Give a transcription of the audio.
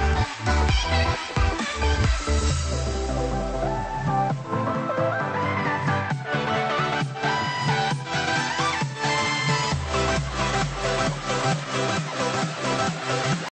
みんな!